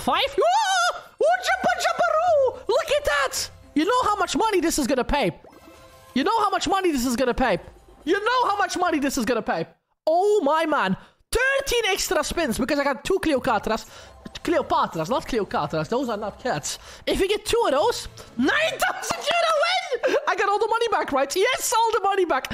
Five. Look at that! You know how much money this is gonna pay. You know how much money this is gonna pay. You know how much money this is gonna pay. Oh my man. 13 extra spins because I got two Cleopatras. Cleopatras, not Cleopatras. Those are not cats. If you get two of those, 9,000 euro win! I got all the money back, right? Yes, all the money back.